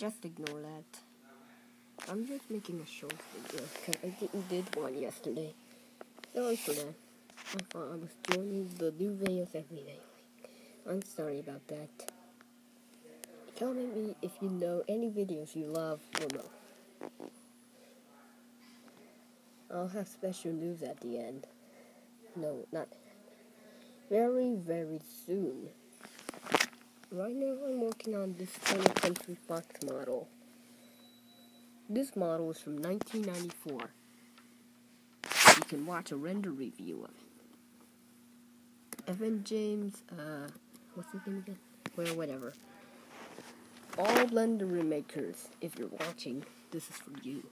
just ignore that. I'm just making a short video because I didn't did one yesterday. Sorry for that. I thought I was doing the new videos every day. I'm sorry about that. Comment me if you know any videos you love or no. I'll have special news at the end. No, not very, very soon. Right now I'm working on this 20th Century Fox model. This model is from 1994. You can watch a render review of it. Evan James, uh, what's his name again? Well, whatever. All Blender Remakers, if you're watching, this is for you.